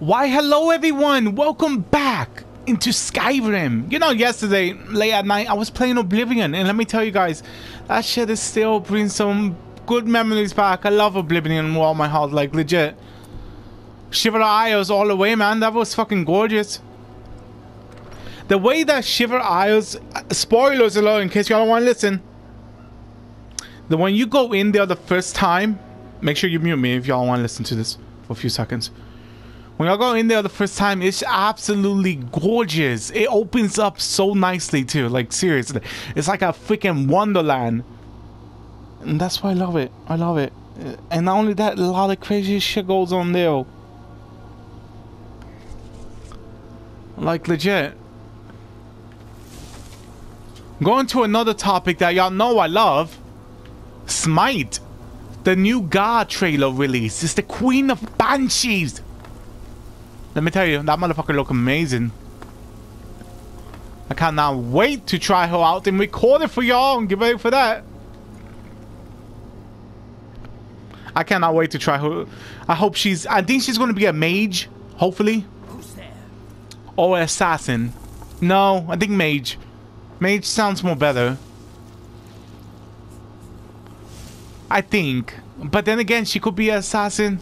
Why, hello everyone! Welcome back into Skyrim. You know, yesterday, late at night, I was playing Oblivion, and let me tell you guys, that shit is still bringing some good memories back. I love Oblivion with all my heart, like, legit. Shiver Isles all the way, man. That was fucking gorgeous. The way that Shiver Isles... Uh, spoilers alert, in case y'all don't want to listen. The when you go in there the first time... Make sure you mute me if y'all want to listen to this for a few seconds. When y'all go in there the first time, it's absolutely gorgeous. It opens up so nicely too. Like seriously, it's like a freaking wonderland. And that's why I love it. I love it. Uh, and not only that, a lot of crazy shit goes on there. Like legit. Going to another topic that y'all know I love. Smite. The new God trailer release. It's the Queen of Banshees. Let me tell you, that motherfucker look amazing. I cannot wait to try her out and record it for y'all and get ready for that. I cannot wait to try her. I hope she's, I think she's going to be a mage, hopefully. Or assassin. No, I think mage. Mage sounds more better. I think. But then again, she could be an assassin.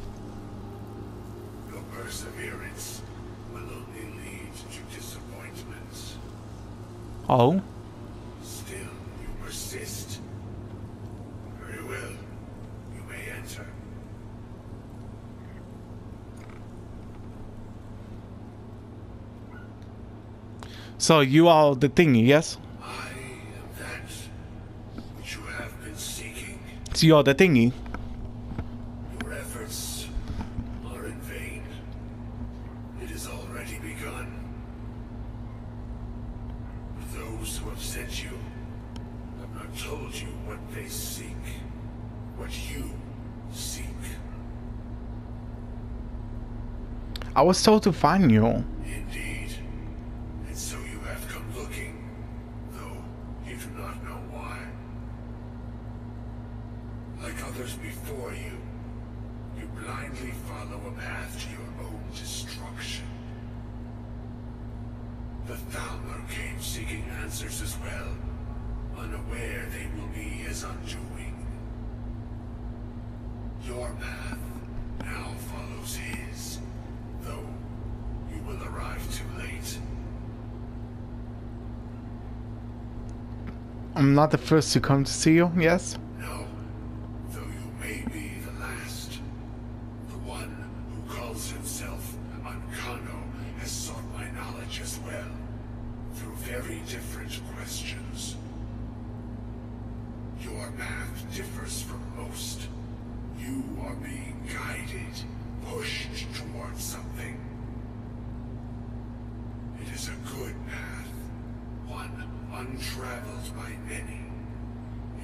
Oh? Still, you persist. Very well. You may enter. So you are the thingy, yes? I am that which you have been seeking. So you're the thingy? I who have sent you I've not told you what they seek what you seek I was told to find you. Indeed. Not the first to come to see you, yes? No, though you may be the last. The one who calls himself Ancano has sought my knowledge as well, through very different questions. Your path differs from most. You are being guided, pushed towards something. It is a good path, untraveled by many.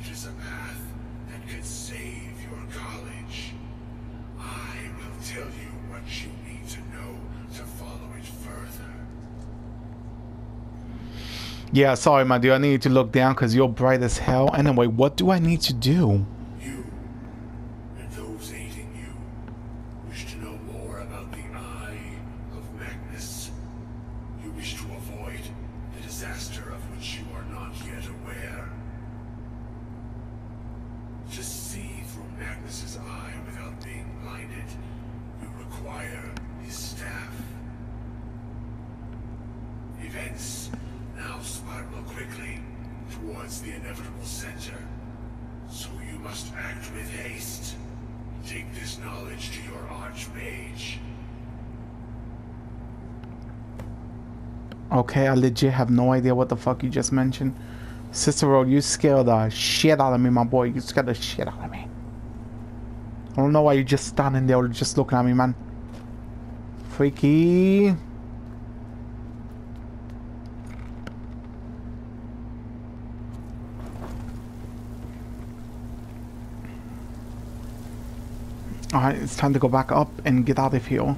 It is a path that could save your college. I will tell you what you need to know to follow it further. Yeah, sorry, my dude. I need to look down because you're bright as hell. Anyway, what do I need to do? Okay, I legit have no idea what the fuck you just mentioned. Cicero, you scared the shit out of me, my boy. You scared the shit out of me. I don't know why you're just standing there just looking at me, man. Freaky. Alright, it's time to go back up and get out of here.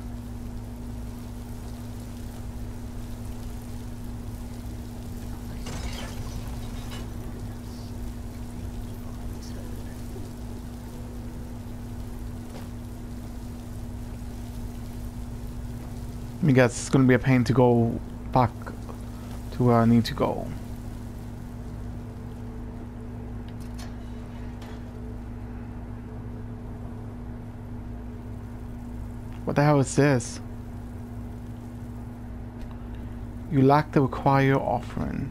I guess it's gonna be a pain to go back to where I need to go. What the hell is this? You lack the required offering.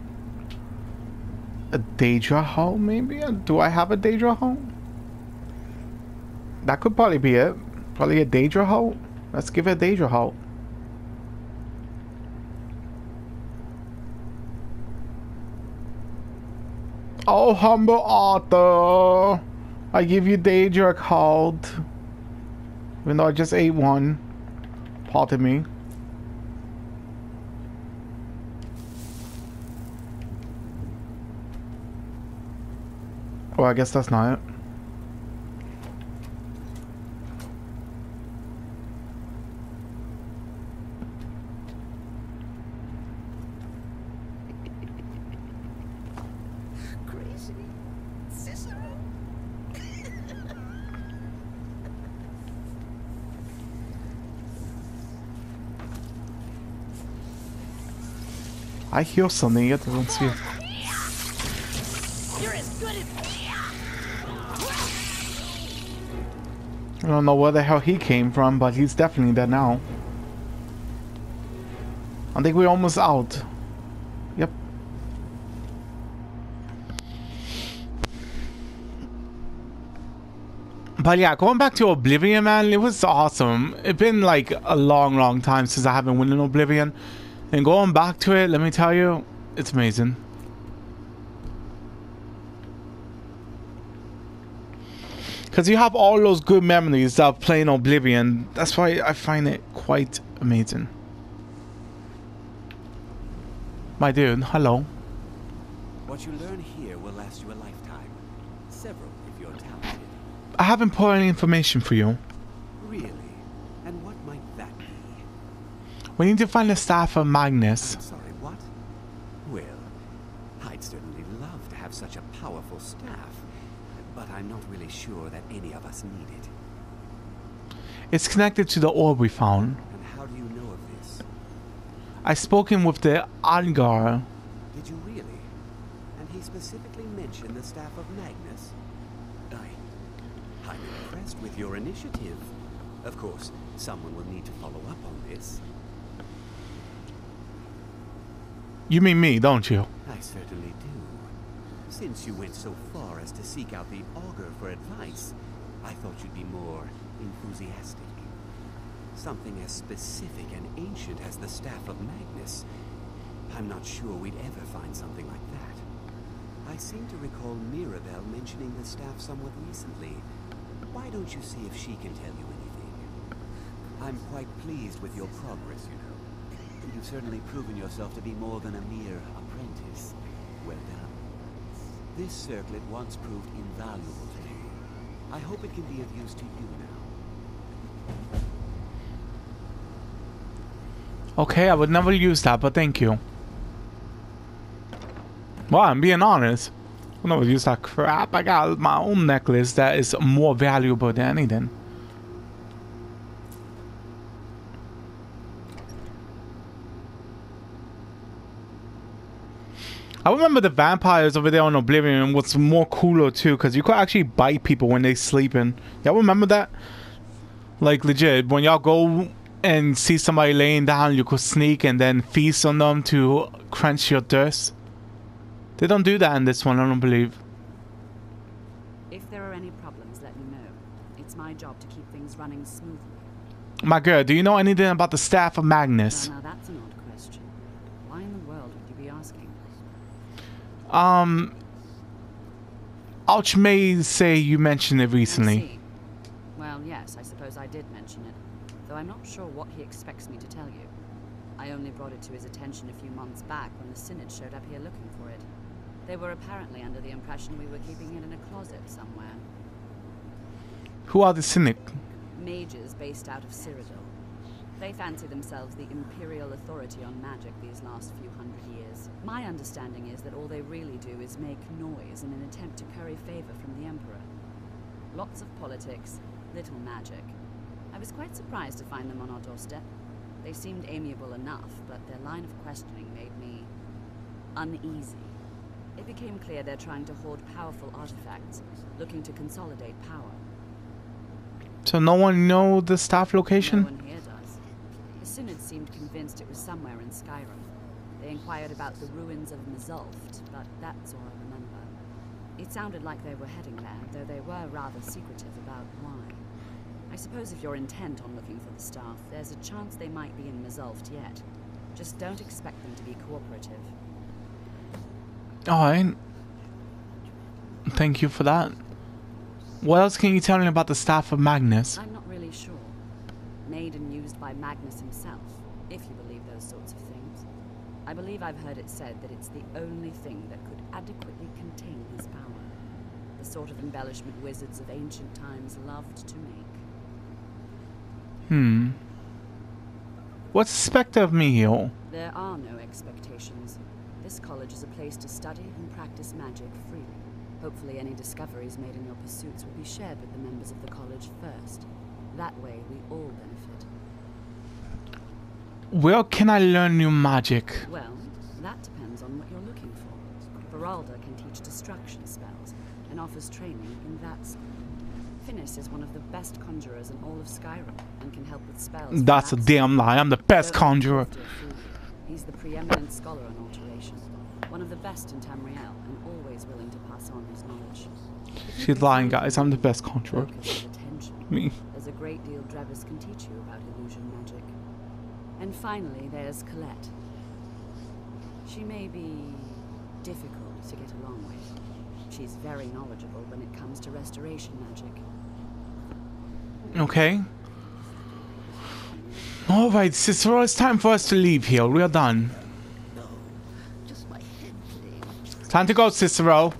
A Daedra hull, maybe? Do I have a Daedra hull? That could probably be it. Probably a Daedra hull. Let's give it a Daedra hull. Oh, humble Arthur. I give you Daedra called. Even though I just ate one. Pardon me. Well, I guess that's not it. I hear something yet I don't see it. I don't know where the hell he came from, but he's definitely there now. I think we're almost out. Yep. But yeah, going back to Oblivion, man, it was awesome. It's been like a long, long time since I haven't won in Oblivion. And going back to it, let me tell you, it's amazing. Because you have all those good memories of playing Oblivion. That's why I find it quite amazing. My dude, hello. What you learn here will last you a lifetime. Several, if you're talented. I haven't put any information for you. Really? And what might that be? We need to find the staff of Magnus. I'm sorry, what? Well, I'd certainly love to have such a powerful staff, but I'm not really sure that any of us need it. It's connected to the orb we found. And how do you know of this? I spoke him with the Augur. Did you really? And he specifically mentioned the staff of Magnus? I... I'm impressed with your initiative. Of course, someone will need to follow up on this. You mean me, don't you? I certainly do. Since you went so far as to seek out the augur for advice, I thought you'd be more enthusiastic. Something as specific and ancient as the Staff of Magnus. I'm not sure we'd ever find something like that. I seem to recall Mirabelle mentioning the staff somewhat recently. Why don't you see if she can tell you anything? I'm quite pleased with your progress, you know. You've certainly proven yourself to be more than a mere apprentice. Well done. This circlet once proved invaluable to me. I hope it can be of use to you now. Okay, I would never use that, but thank you. Well, I'm being honest. I would never use that crap. I got my own necklace that is more valuable than anything. I remember the vampires over there on Oblivion was more cooler too, because you could actually bite people when they're sleeping. Y'all remember that? Like legit, when y'all go and see somebody laying down, you could sneak and then feast on them to quench your thirst. They don't do that in this one, I don't believe. If there are any problems, let me know. It's my job to keep things running smoothly. My girl, do you know anything about the staff of Magnus now that's an odd question. Why in the world would you be asking? Um, Ouch may say you mentioned it recently. Well, yes, I suppose I did mention it, though I'm not sure what he expects me to tell you. I only brought it to his attention a few months back when the Synod showed up here looking for it. They were apparently under the impression we were keeping it in a closet somewhere. Who are the Synod? mages based out of Cyrodiil. They fancy themselves the imperial authority on magic these last few hundred years. My understanding is that all they really do is make noise in an attempt to curry favor from the Emperor. Lots of politics, little magic. I was quite surprised to find them on our doorstep. They seemed amiable enough, but their line of questioning made me uneasy. It became clear they're trying to hoard powerful artifacts, looking to consolidate power. So no one know the staff No location? one here does. The Synod seemed convinced it was somewhere in Skyrim. They inquired about the ruins of Mzulft, but that's all I remember. It sounded like they were heading there, though they were rather secretive about why. I suppose if you're intent on looking for the staff, there's a chance they might be in Mzulft yet. Just don't expect them to be cooperative. Alright. Thank you for that. What else can you tell me about the staff of Magnus? I'm not. Made and used by Magnus himself, if you believe those sorts of things. I believe I've heard it said that it's the only thing that could adequately contain his power. The sort of embellishment wizards of ancient times loved to make. Hmm. What's expected of me here? There are no expectations. This college is a place to study and practice magic freely. Hopefully any discoveries made in your pursuits will be shared with the members of the college first. That way we all benefit. Where can I learn new magic? Well, that depends on what you're looking for. Faralda can teach destruction spells and offers training in that school. Phinis is one of the best conjurers in all of Skyrim and can help with spells. That's a damn lie. I'm the best conjurer. have to fool you. He's the preeminent scholar on alteration, one of the best in Tamriel, and always willing to pass on his knowledge. She's lying, guys. I'm the best conjurer. focus his attention, Me. There's a great deal Drevis can teach you about illusion magic. And finally, there's Colette. She may be difficult to get along with. She's very knowledgeable when it comes to restoration magic. Okay. Alright, Cicero, it's time for us to leave here. We're done. No, just my head, please. Time to go, Cicero.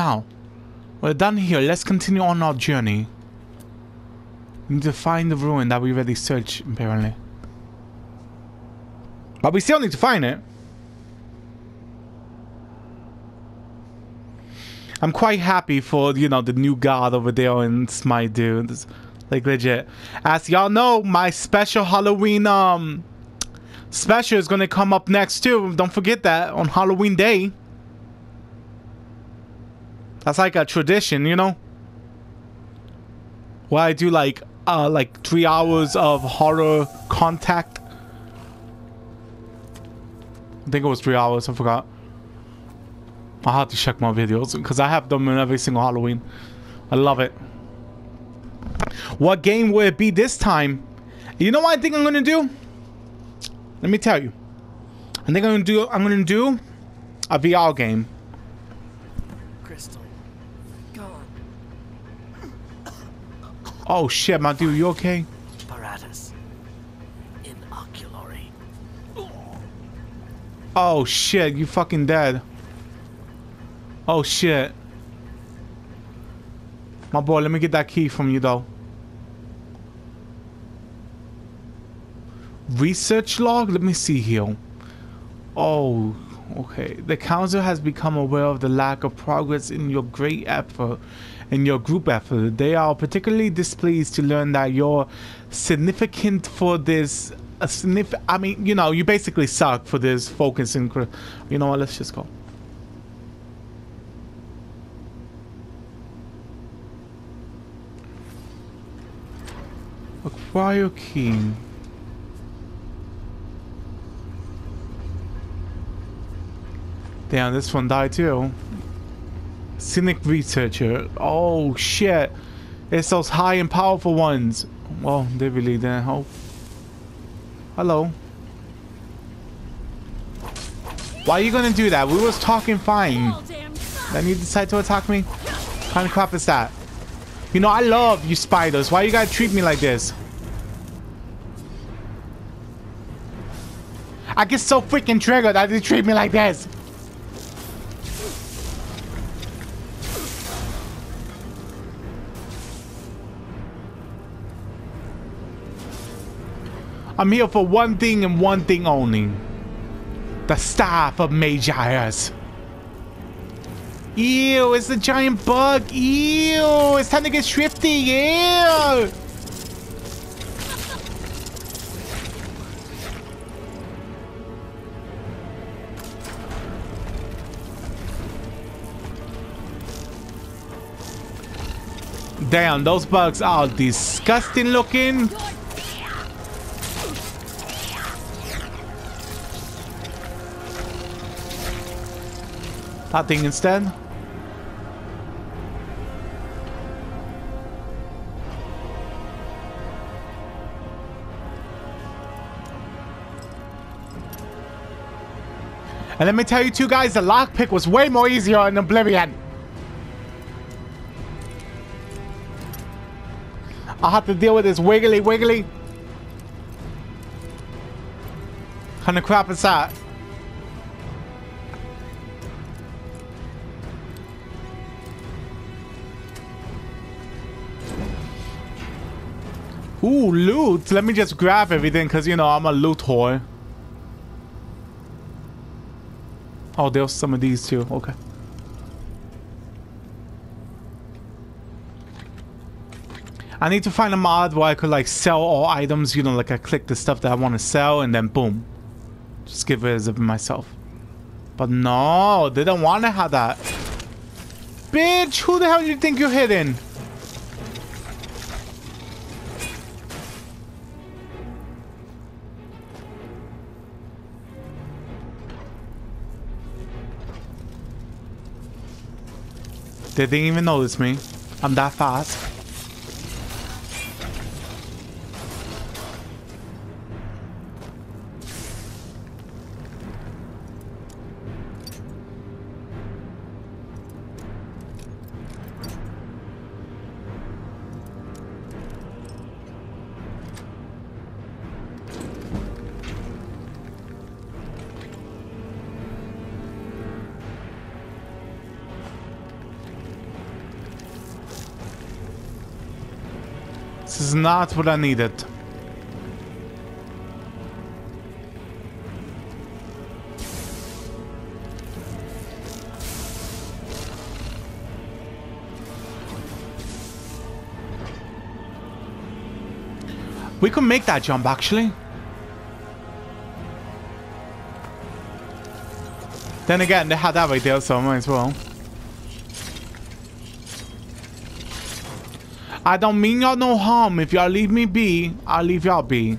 Now, we're done here. Let's continue on our journey. We need to find the ruin that we already searched, apparently. But we still need to find it. I'm quite happy for, you know, the new god over there in Smite, dude. Like, legit. As y'all know, my special Halloween, um, special is gonna come up next, too. Don't forget that, on Halloween Day. That's like a tradition, you know? Where I do, like, uh, like, three hours of horror contact. I think it was three hours, I forgot. I'll have to check my videos because I have them in every single Halloween. I love it. What game will it be this time? You know what I think I'm gonna do? Let me tell you. I think I'm gonna do I'm gonna do a VR game. Oh shit, my dude, you okay? Paratus. Oh shit, you fucking dead. Oh shit. My boy, let me get that key from you though. Research log? Let me see here. Oh, okay. The council has become aware of the lack of progress in your great effort in your group effort. They are particularly displeased to learn that you're significant for this I mean, you know, you basically suck for this focus and you know what, let's just go. Acquire King. Damn, this one died too. Synod researcher. Oh shit. It's those high and powerful ones. Well, they really didn't help. Hello. Why are you gonna do that? We was talking fine. Then you decide to attack me? Kind of crap is that? You know, I love you spiders. Why you gotta treat me like this? I get so freaking triggered that they treat me like this. I'm here for one thing and one thing only. The staff of Magias. Ew, it's a giant bug. Ew, it's time to get shrifty. Ew. Damn, those bugs are disgusting looking. That thing instead. And let me tell you two guys, the lockpick was way more easier in Oblivion. I'll have to deal with this wiggly wiggly. kind of crap is that? Ooh, loot. Let me just grab everything because, you know, I'm a loot whore. Oh, there's some of these too. Okay. I need to find a mod where I could like sell all items, you know, like I click the stuff that I want to sell and then boom. Just give it as of myself. But no, they don't want to have that. Bitch, who the hell do you think you're hitting? They didn't even notice me. I'm that fast. This is not what I needed. We could make that jump actually. Then again, they had that right there, so I might as well. I don't mean y'all no harm. If y'all leave me be, I'll leave y'all be.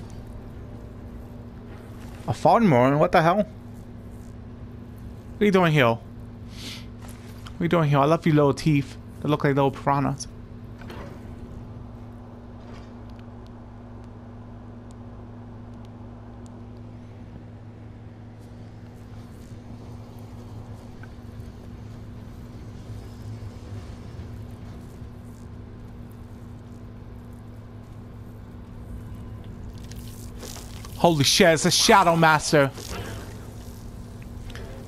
A Falmer? What the hell? What are you doing here? What are you doing here? I love you little teeth. They look like little piranhas. Holy shit, it's a Shadow Master.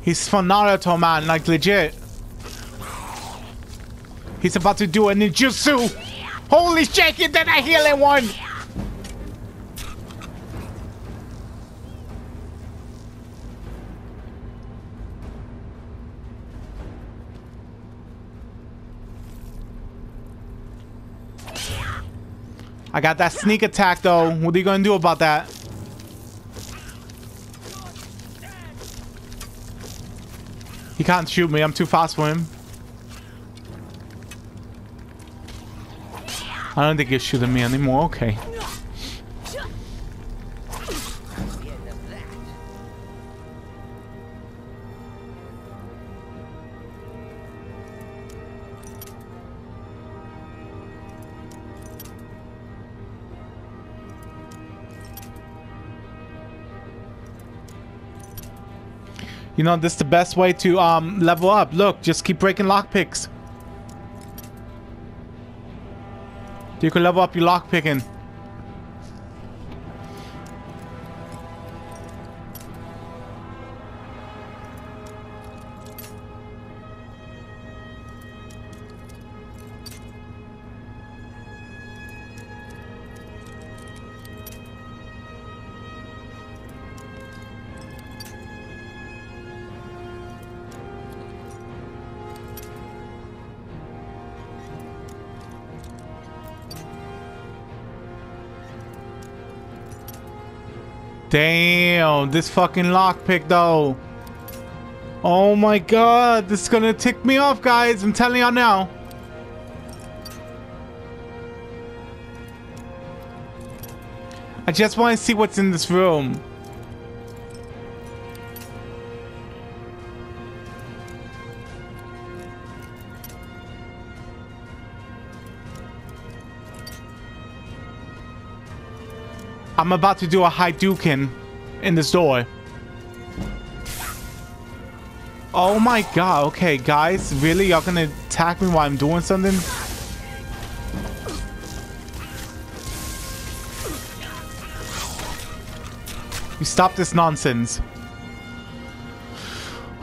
He's from Naruto, man, like legit. He's about to do a ninjutsu. Holy shit, he did a healing one. I got that sneak attack though. What are you gonna do about that? He can't shoot me. I'm too fast for him. I don't think he's shooting me anymore. Okay. You know, this is the best way to um, level up. Look, just keep breaking lockpicks. You can level up your lockpicking. Damn, this fucking lockpick though. Oh my god, this is gonna tick me off, guys. I'm telling y'all now. I just want to see what's in this room. I'm about to do a Hadouken in this door. Oh my god, okay, guys, really? Y'all gonna attack me while I'm doing something? You stop this nonsense.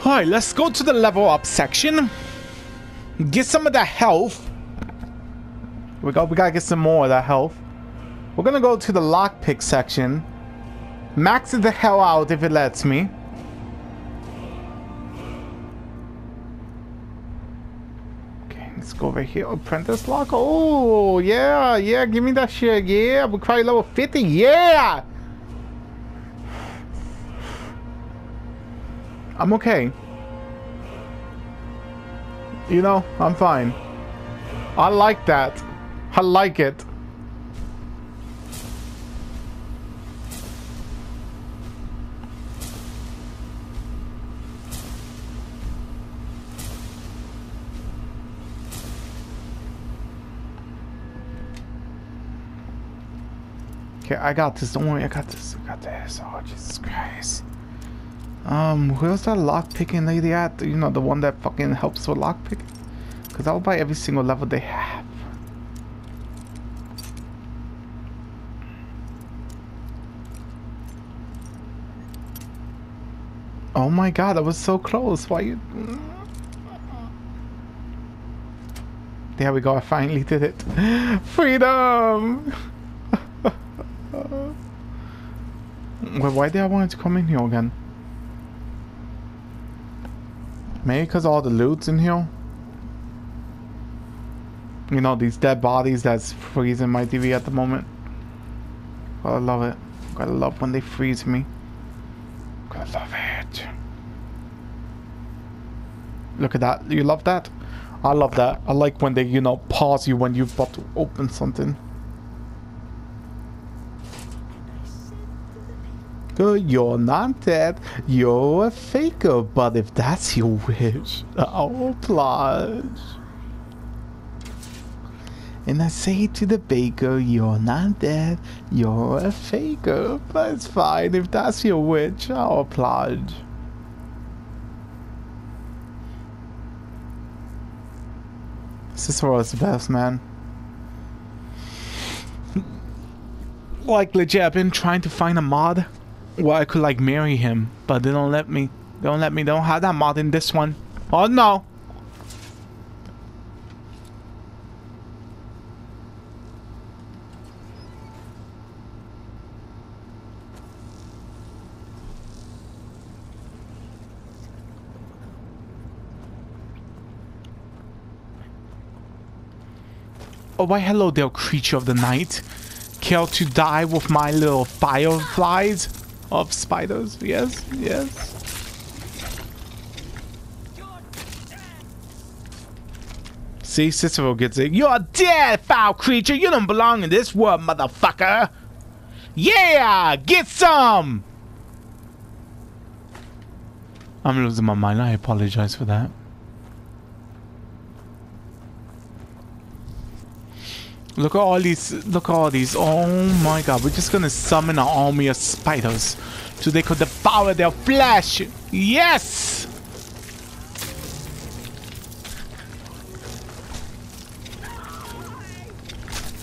Alright, let's go to the level up section. Get some of that health. We go, we gotta get some more of that health. We're gonna go to the lockpick section. Max it the hell out if it lets me. Okay, let's go over here. Apprentice lock. Oh, yeah, yeah, give me that shit. Yeah, we're probably level 50. Yeah! I'm okay. You know, I'm fine. I like that. I like it. I got this. Don't worry, I got this. I got this. Oh, Jesus Christ. Um, where's that lockpicking lady at? You know, the one that fucking helps with lockpicking? Because I'll buy every single level they have. Oh my god, that was so close. Why you... There we go, I finally did it. Freedom! Well, why did I want to come in here again? Maybe because all the loot's in here? You know, these dead bodies that's freezing my TV at the moment. Gotta love it. Gotta love when they freeze me. Gotta love it. Look at that. You love that? I love that. I like when they, you know, pause you when you've about to open something. You're not dead. You're a faker. But if that's your wish, I'll oblige. And I say to the baker, you're not dead. You're a faker. But it's fine. If that's your wish, I'll oblige. Cicero's the best, man. like legit, I've been trying to find a mod well, I could like marry him, but they don't let me. They don't let me. They don't have that mod in this one. Oh no! Oh, why hello there, creature of the night. Care to die with my little fireflies? Of spiders. Yes, yes. See, Cicero gets it. You're dead, foul creature. You don't belong in this world, motherfucker. Yeah, get some. I'm losing my mind. I apologize for that. Look at all these, look at all these. Oh my god, we're just gonna summon an army of spiders so they could devour their flesh. Yes!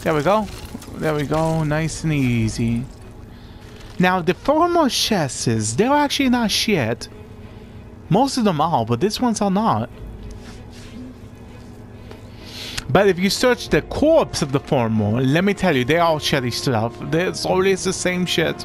There we go. There we go. Nice and easy. Now, the former chassis, they're actually not shit. Most of them are, but these ones are not. But if you search the corpse of the Falmer, let me tell you, they're all shitty stuff. It's always the same shit.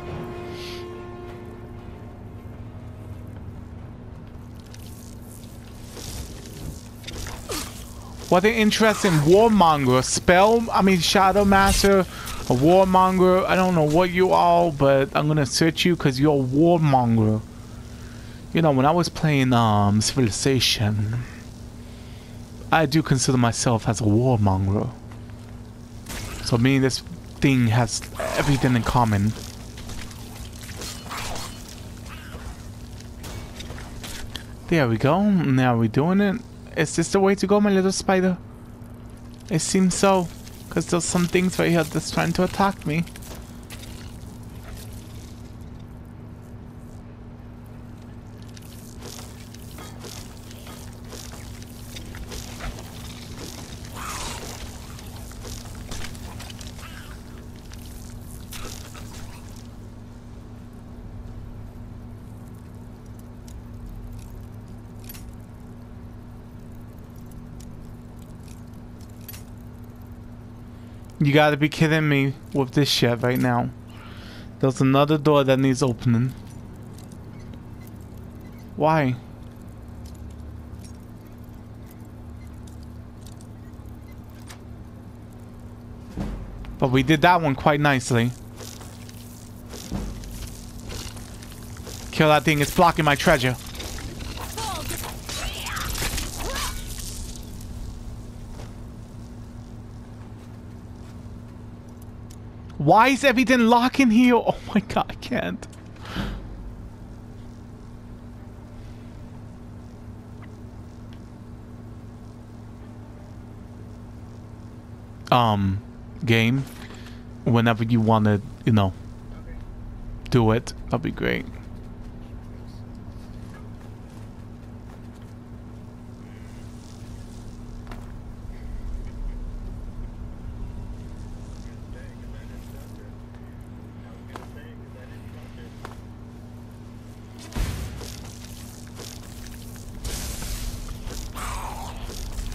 What an interesting warmonger spell. I mean, Shadow Master A warmonger. I don't know what you are, but I'm gonna search you because you're a warmonger. You know, when I was playing um Civilization, I do consider myself as a warmonger. So me and this thing has everything in common. There we go. Now we're doing it. Is this the way to go, my little spider? It seems so. Because there's some things right here that's trying to attack me. You gotta be kidding me with this shit right now. There's another door that needs opening. Why? But we did that one quite nicely. Kill that thing, it's blocking my treasure. Why is everything locking here? Oh my god, I can't. Um, game, whenever you want to, you know, do it, that'd be great.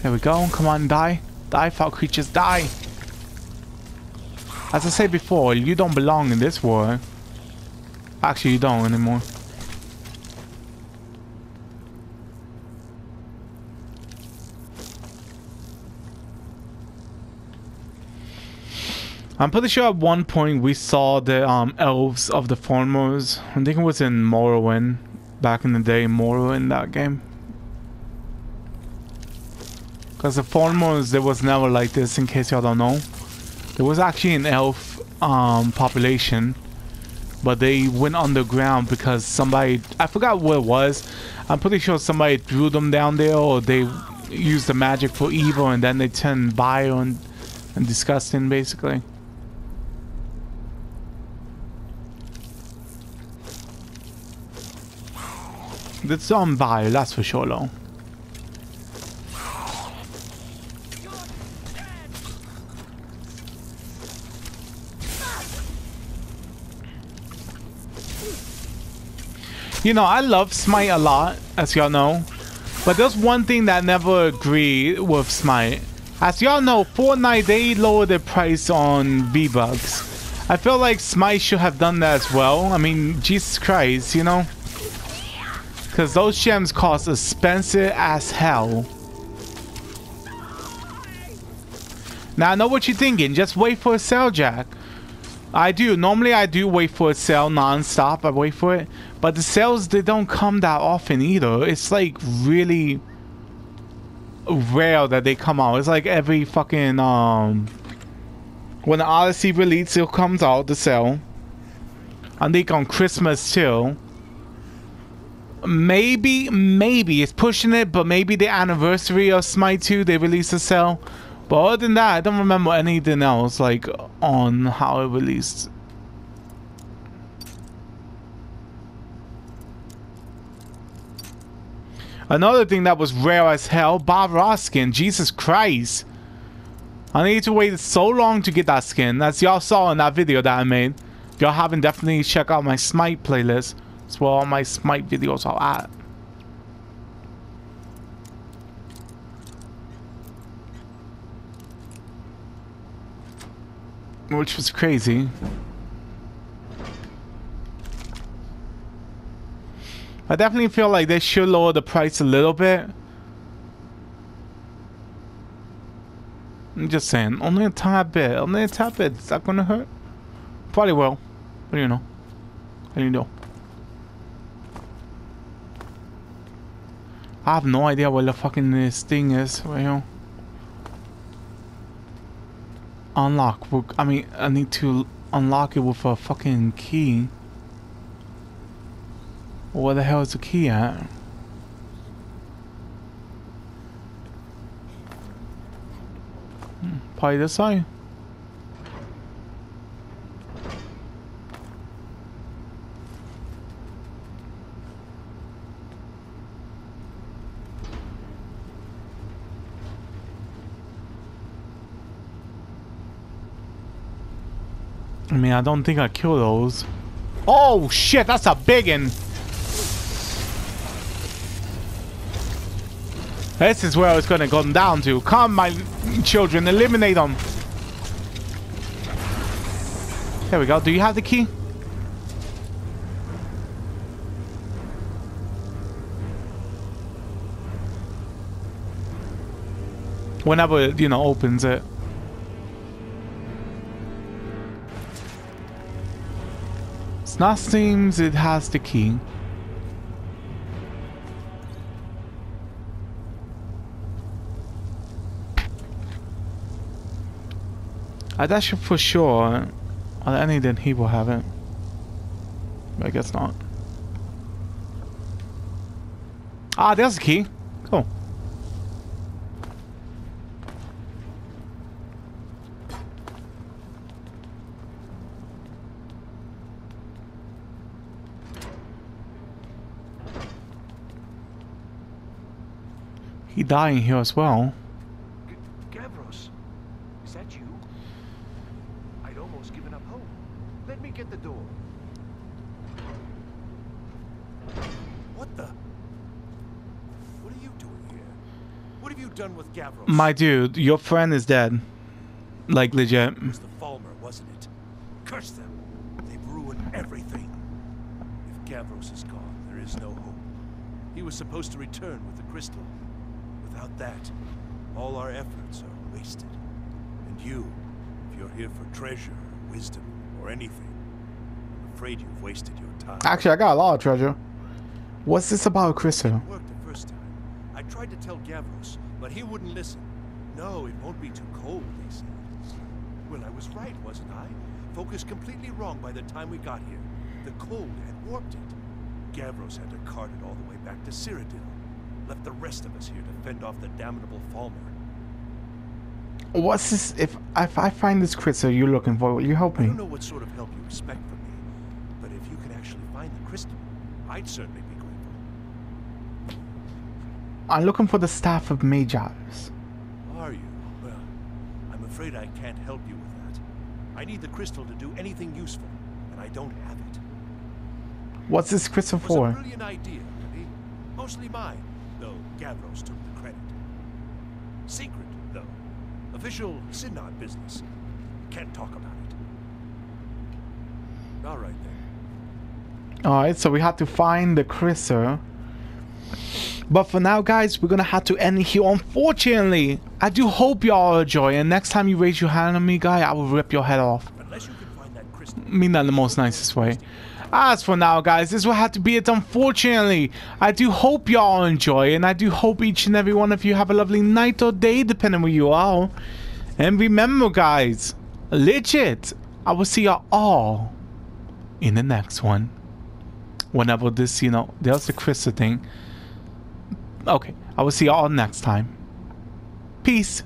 There we go. Come on, die. Die, foul creatures, die. As I said before, you don't belong in this world. Actually, you don't anymore. I'm pretty sure at one point we saw the um, elves of the Formos. I think it was in Morrowind. Back in the day, Morrowind, that game. Because the Foremost, there was never like this, in case y'all don't know. There was actually an elf um, population, but they went underground because somebody, I forgot what it was. I'm pretty sure somebody threw them down there or they used the magic for evil and then they turned bio and, and disgusting, basically. It's on vile, that's for sure, though. You know, I love Smite a lot, as y'all know. But there's one thing that I never agree with Smite. As y'all know, Fortnite, they lowered the price on V-Bucks. I feel like Smite should have done that as well. I mean, Jesus Christ, you know? Because those gems cost expensive as hell. Now, I know what you're thinking. Just wait for a sale, Jack. I do. Normally, I do wait for a sale non-stop. I wait for it. But the sales, they don't come that often either. It's like really rare that they come out. It's like every fucking, um... When the Odyssey release, it comes out, the sale. I think on Christmas too. Maybe, maybe it's pushing it, but maybe the anniversary of Smite 2, they release a sale. But other than that, I don't remember anything else, like, on how it released. Another thing that was rare as hell, Bob Ross skin. Jesus Christ. I need to wait so long to get that skin. As y'all saw in that video that I made. Y'all haven't definitely check out my Smite playlist. That's where all my Smite videos are at. Which was crazy. I definitely feel like they should lower the price a little bit. I'm just saying. Only a tad bit. Only a tad bit. Is that gonna hurt? Probably will. What do you know? What do you know? I have no idea what the fucking this thing is right here. Unlock. I mean, I need to unlock it with a fucking key. Where the hell is the key at? Hmm, probably this side. I mean, I don't think I kill those. Oh shit, that's a big one. This is where it's gonna come down to. Come, my children, eliminate them. There we go. Do you have the key? Whenever it, you know, opens it. It seems it has the key. I that should for sure. On any then he will have it. But I guess not. Ah, there's the key. Cool. He dying here as well. Gavros, is that you? I'd almost given up hope. Let me get the door. What the? What are you doing here? What have you done with Gavros? My dude, your friend is dead. Like legit. It was the Falmer, wasn't it? Curse them. They've ruined everything. If Gavros is gone, there is no hope. He was supposed to return with the crystal. Without that, all our efforts are wasted. And you, if you're here for treasure, wisdom, or anything, I'm afraid you've wasted your time. Actually, I got a lot of treasure. What's this about Crystal? It worked the first time. I tried to tell Gavros, but he wouldn't listen. No, it won't be too cold, they said. Well, I was right, wasn't I? Focused completely wrong by the time we got here. The cold had warped it. Gavros had to cart it all the way back to Cyrodiil. Left the rest of us here to fend off the damnable Falmer. What's this? If if I find this crystal you're looking for, will you help me? I don't know what sort of help you expect from me, but if you can actually find the crystal, I'd certainly. I'm looking for the staff of Magnus. Are you? Well, I'm afraid I can't help you with that. I need the crystal to do anything useful, and I don't have it. What's this crystal It was a for? brilliant idea, really. Mostly mine, though Gavros took the credit. Secret, though. Official Synod business. Can't talk about it. All right, then. Alright, so we have to find the crystal. But for now, guys, we're gonna have to end here. Unfortunately, I do hope y'all enjoy. And next time you raise your hand on me, guy, I will rip your head off. Unless you can find that crystal. mean that in the most nicest way. As for now, guys, this will have to be it. Unfortunately, I do hope y'all enjoy, and I do hope each and every one of you have a lovely night or day, depending where you are. And remember, guys, legit, I will see y'all all in the next one. Whenever this, you know, there's the crystal thing. Okay, I will see y'all next time. Peace.